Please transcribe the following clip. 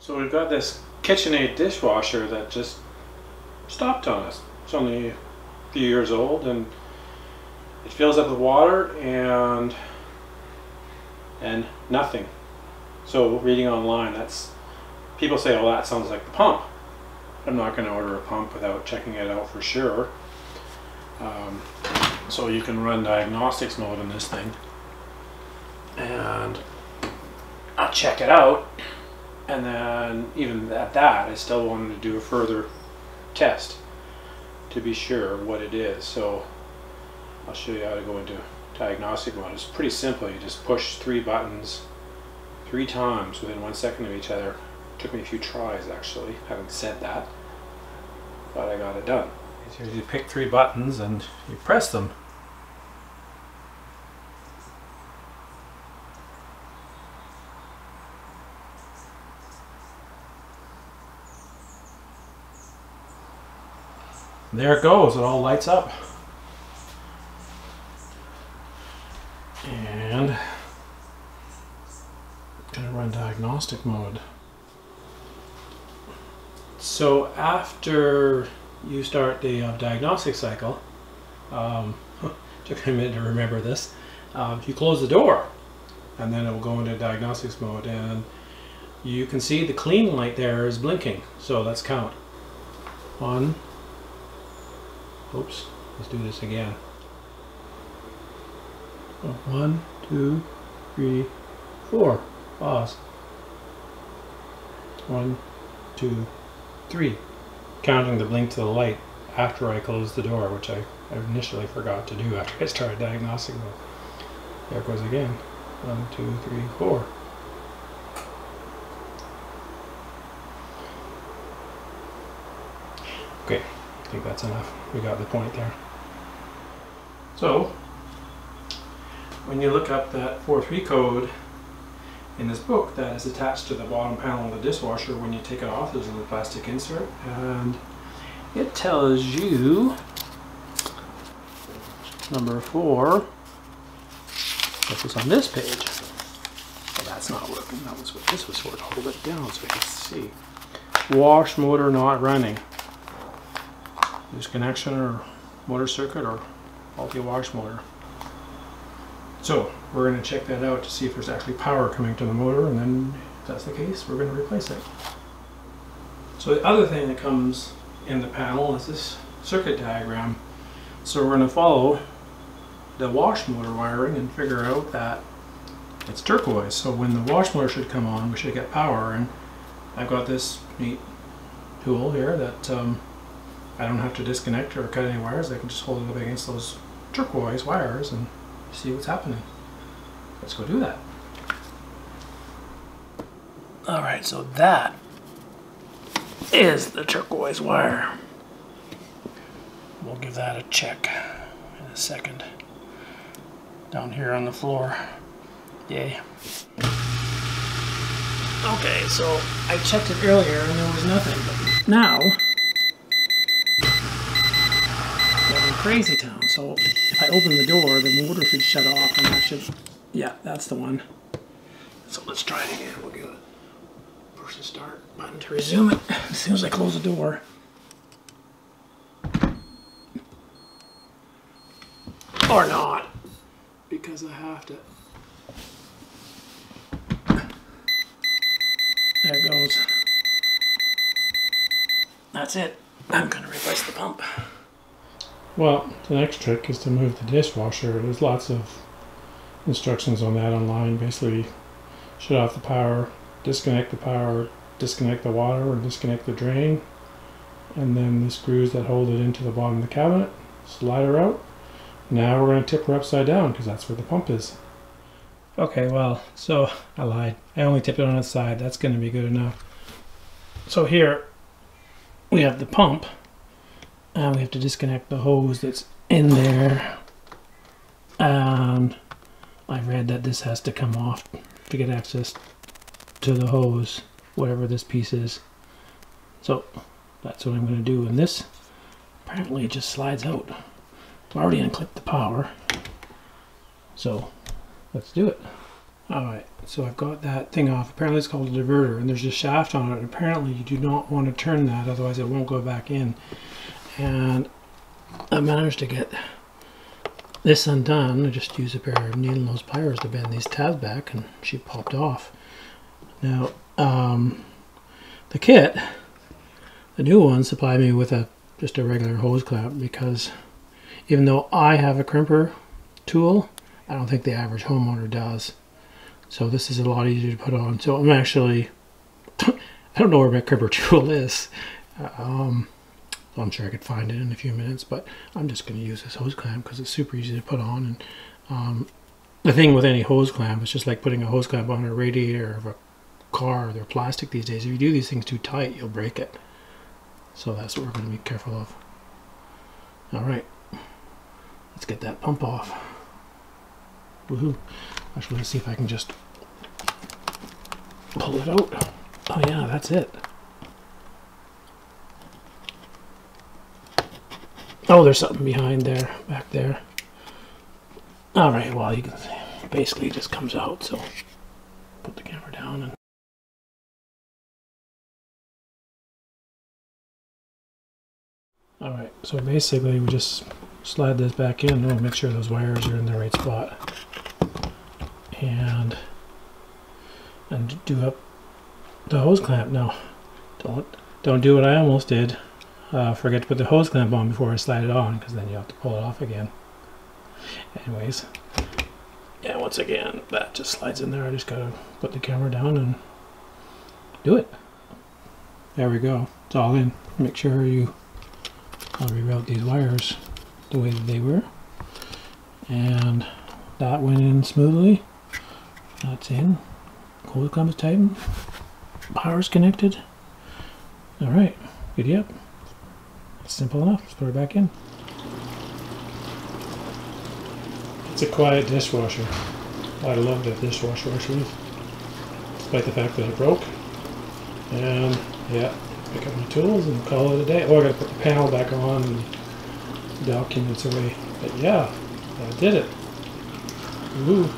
So we've got this KitchenAid dishwasher that just stopped on us. It's only a few years old and it fills up with water and and nothing. So reading online, that's people say, "Oh, that sounds like the pump." I'm not going to order a pump without checking it out for sure. Um, so you can run diagnostics mode in this thing, and I'll check it out. And then even at that, I still wanted to do a further test to be sure what it is. So I'll show you how to go into diagnostic mode. It's pretty simple. You just push three buttons three times within one second of each other. It Took me a few tries actually, having said that. But I got it done. You pick three buttons and you press them. There it goes, it all lights up. And I'm gonna run diagnostic mode. So after you start the uh, diagnostic cycle, um, took a minute to remember this, um, you close the door and then it will go into diagnostics mode and you can see the clean light there is blinking. So let's count. One, oops, let's do this again. Oh, one, two, three, four. Pause. One, two, three. Counting the blink to the light after I closed the door, which I, initially forgot to do after I started diagnosing. There it goes again. One, two, three, four. Okay, I think that's enough. We got the point there. So, when you look up that 4.3 code in this book that is attached to the bottom panel of the dishwasher when you take it off there's a little plastic insert and it tells you number four. This is on this page. Well that's not working. That was what this was for. To hold it down so we can see. Wash motor not running disconnection or motor circuit or multi-wash motor so we're going to check that out to see if there's actually power coming to the motor and then if that's the case we're going to replace it. So the other thing that comes in the panel is this circuit diagram. So we're going to follow the wash motor wiring and figure out that it's turquoise. So when the wash motor should come on we should get power and I've got this neat tool here that um, I don't have to disconnect or cut any wires. I can just hold it up against those turquoise wires and see what's happening. Let's go do that. All right, so that is the turquoise wire. We'll give that a check in a second. Down here on the floor. Yay. Okay, so I checked it earlier and there was nothing, but now we're in crazy town. So if I open the door, the motor should shut off and that should, yeah, that's the one. So let's try it again. We'll give it push the start button to resume it as soon as I close the door. Or not, because I have to. There it goes. That's it. I'm gonna replace the pump. Well, the next trick is to move the dishwasher. There's lots of instructions on that online. Basically, shut off the power, disconnect the power, disconnect the water, or disconnect the drain. And then the screws that hold it into the bottom of the cabinet, slide her out. Now we're going to tip her upside down because that's where the pump is. Okay, well, so I lied. I only tipped it on its side. That's going to be good enough. So here we have the pump and we have to disconnect the hose that's in there and I read that this has to come off to get access to the hose whatever this piece is so that's what I'm going to do and this apparently it just slides out I've already unclipped the power so let's do it Alright, so I've got that thing off. Apparently it's called a diverter and there's a shaft on it. Apparently you do not want to turn that otherwise it won't go back in. And I managed to get this undone. I just used a pair of needle nose pliers to bend these tabs back and she popped off. Now, um, the kit, the new one supplied me with a just a regular hose clamp because even though I have a crimper tool, I don't think the average homeowner does. So this is a lot easier to put on. So I'm actually, I don't know where my crimper tool is. Um, I'm sure I could find it in a few minutes, but I'm just going to use this hose clamp because it's super easy to put on. And um, the thing with any hose clamp, it's just like putting a hose clamp on a radiator of a car. They're plastic these days. If you do these things too tight, you'll break it. So that's what we're going to be careful of. All right, let's get that pump off. Woohoo! Actually, let's see if I can just pull it out. Oh yeah, that's it. Oh, there's something behind there, back there. All right, well, you can see, basically just comes out, so put the camera down and All right, so basically we just slide this back in. We'll make sure those wires are in the right spot. And and do up the hose clamp. No, don't don't do what I almost did. Uh, forget to put the hose clamp on before I slide it on, because then you have to pull it off again. Anyways, yeah, once again, that just slides in there. I just gotta put the camera down and do it. There we go. It's all in. Make sure you I'll reroute these wires the way that they were. And that went in smoothly. That's in. Hose clamp is tightened. Power's connected. Alright, giddy up. Simple enough. Let's put it back in. It's a quiet dishwasher. I love that dishwasher actually. Despite the fact that it broke. And yeah, pick up my tools and call it a day. Oh, I gotta put the panel back on and documents away. But yeah, I did it. Woo.